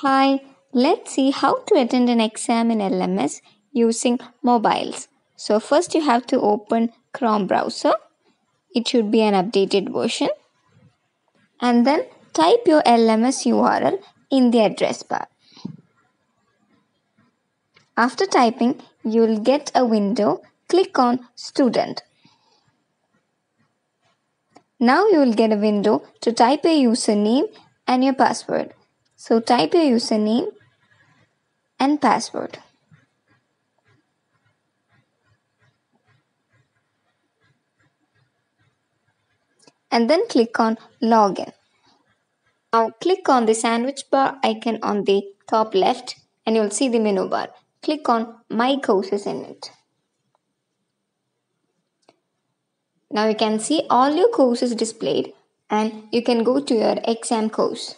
Hi, let's see how to attend an exam in LMS using mobiles. So, first you have to open Chrome browser. It should be an updated version. And then type your LMS URL in the address bar. After typing, you will get a window. Click on Student. Now you will get a window to type your username and your password. So type your username and password. And then click on Login. Now click on the sandwich bar icon on the top left and you'll see the menu bar. Click on My Courses in it. Now you can see all your courses displayed and you can go to your exam course.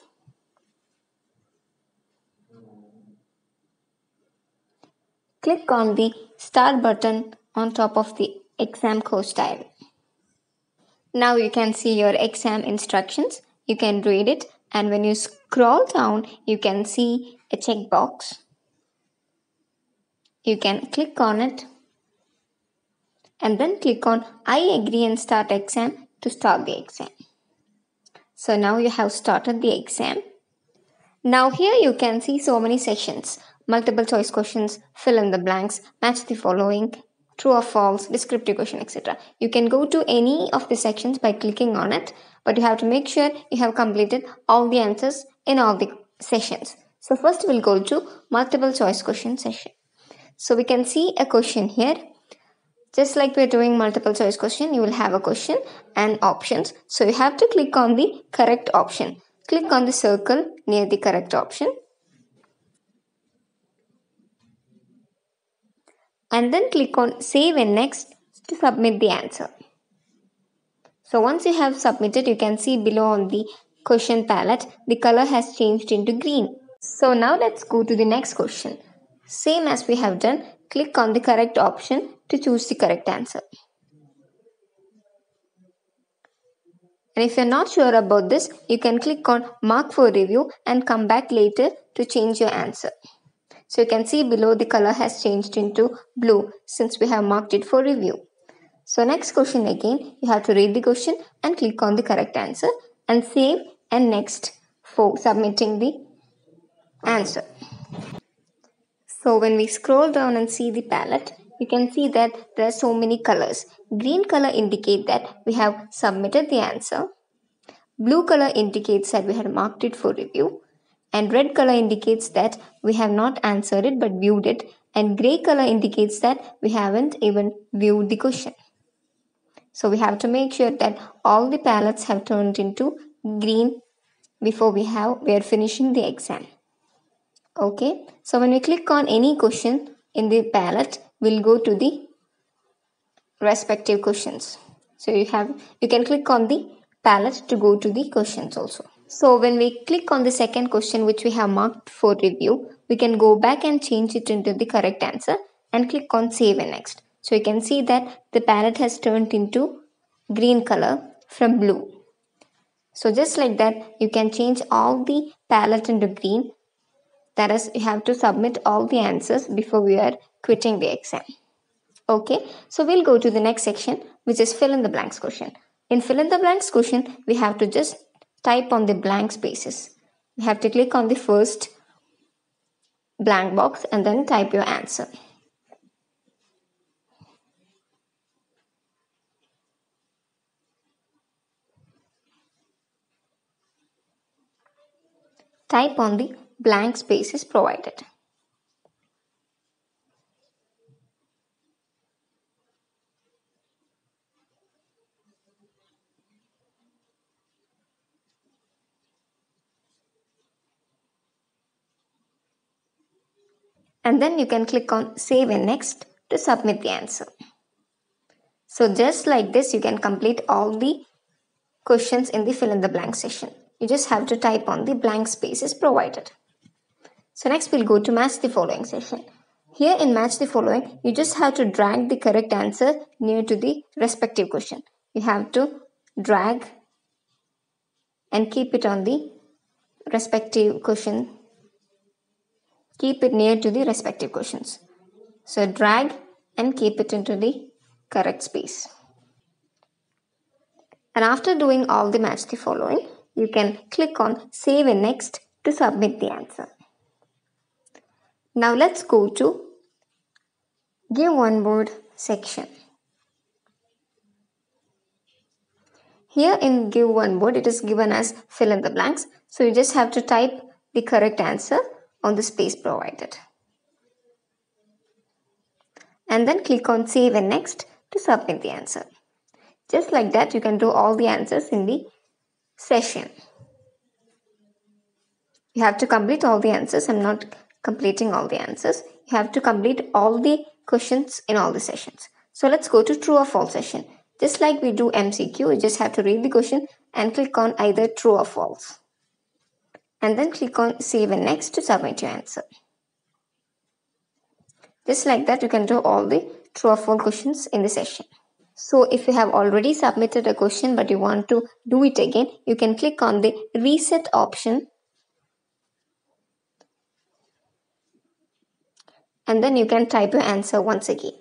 Click on the Start button on top of the exam course tile. Now you can see your exam instructions. You can read it and when you scroll down you can see a checkbox. You can click on it and then click on I agree and start exam to start the exam. So now you have started the exam. Now here you can see so many sections. Multiple choice questions, fill in the blanks, match the following, true or false, descriptive question, etc. You can go to any of the sections by clicking on it, but you have to make sure you have completed all the answers in all the sessions. So first we'll go to multiple choice question session. So we can see a question here just like we're doing multiple choice question, you will have a question and options. So you have to click on the correct option. Click on the circle near the correct option. And then click on save and next to submit the answer. So once you have submitted, you can see below on the question palette, the color has changed into green. So now let's go to the next question. Same as we have done, click on the correct option to choose the correct answer. And if you're not sure about this, you can click on mark for review and come back later to change your answer. So you can see below the color has changed into blue since we have marked it for review. So next question again, you have to read the question and click on the correct answer and save and next for submitting the answer. So when we scroll down and see the palette, you can see that there are so many colors. Green color indicate that we have submitted the answer. Blue color indicates that we had marked it for review. And red color indicates that we have not answered it but viewed it. And gray color indicates that we haven't even viewed the question. So we have to make sure that all the palettes have turned into green before we have we are finishing the exam. Okay, so when we click on any question in the palette, we'll go to the respective questions. So you have you can click on the palette to go to the questions also. So when we click on the second question which we have marked for review, we can go back and change it into the correct answer and click on save and next. So you can see that the palette has turned into green color from blue. So just like that, you can change all the palette into green that is, you have to submit all the answers before we are quitting the exam. Okay, so we'll go to the next section, which is fill in the blanks question. In fill in the blanks question, we have to just type on the blank spaces. You have to click on the first blank box and then type your answer. Type on the blank spaces provided. And then you can click on save and next to submit the answer. So just like this, you can complete all the questions in the fill in the blank session. You just have to type on the blank spaces provided. So next we'll go to match the following session. Here in match the following, you just have to drag the correct answer near to the respective question. You have to drag and keep it on the respective question keep it near to the respective questions. So drag and keep it into the correct space. And after doing all the match the following, you can click on save and next to submit the answer. Now let's go to give one word section. Here in give one word, it is given as fill in the blanks. So you just have to type the correct answer on the space provided. And then click on save and next to submit the answer. Just like that, you can do all the answers in the session. You have to complete all the answers. I'm not completing all the answers. You have to complete all the questions in all the sessions. So let's go to true or false session. Just like we do MCQ, you just have to read the question and click on either true or false. And then click on save and next to submit your answer. Just like that, you can do all the true or false questions in the session. So if you have already submitted a question but you want to do it again, you can click on the reset option and then you can type your answer once again.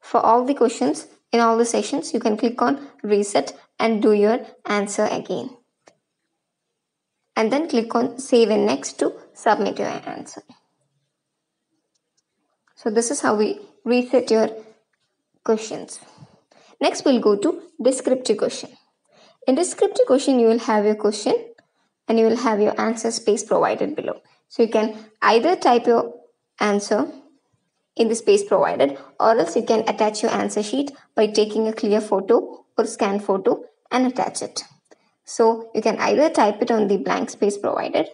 For all the questions, in all the sessions, you can click on reset and do your answer again. And then click on save and next to submit your answer. So this is how we reset your questions. Next we'll go to descriptive question. In descriptive question you will have your question and you will have your answer space provided below. So you can either type your answer in the space provided or else you can attach your answer sheet by taking a clear photo or scan photo and attach it. So you can either type it on the blank space provided.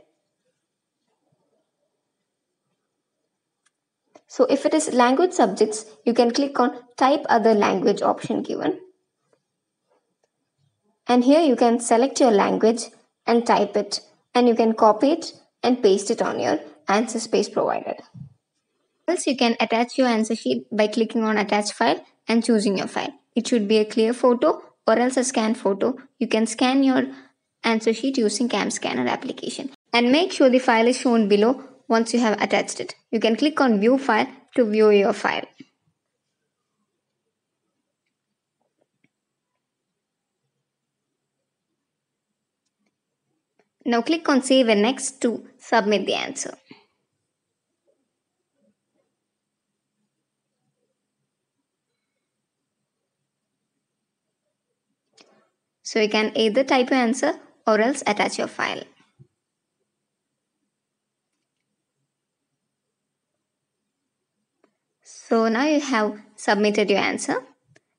So if it is language subjects, you can click on type other language option given. And here you can select your language and type it and you can copy it and paste it on your answer space provided. Else you can attach your answer sheet by clicking on attach file and choosing your file. It should be a clear photo or else a scan photo. You can scan your answer sheet using CamScanner application. And make sure the file is shown below once you have attached it. You can click on view file to view your file. Now click on save and next to submit the answer. So you can either type your answer or else attach your file. So now you have submitted your answer.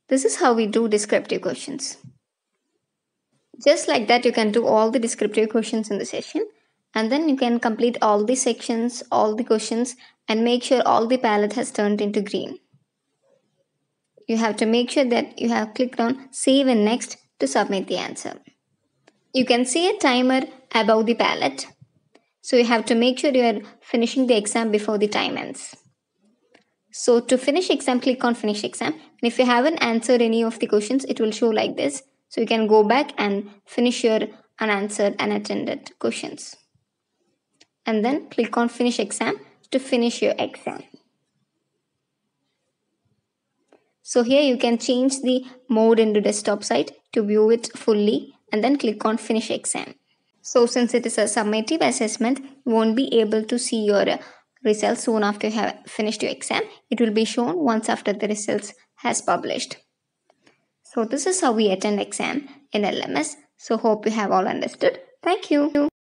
This is how we do descriptive questions. Just like that, you can do all the descriptive questions in the session and then you can complete all the sections, all the questions and make sure all the palette has turned into green. You have to make sure that you have clicked on save and next to submit the answer. You can see a timer above the palette. So you have to make sure you are finishing the exam before the time ends. So to finish exam, click on finish exam. And if you haven't answered any of the questions, it will show like this. So you can go back and finish your unanswered and unattended questions. And then click on finish exam to finish your exam. So here you can change the mode into desktop site to view it fully and then click on finish exam. So since it is a summative assessment, you won't be able to see your results soon after you have finished your exam. It will be shown once after the results has published. So this is how we attend exam in LMS. So hope you have all understood. Thank you.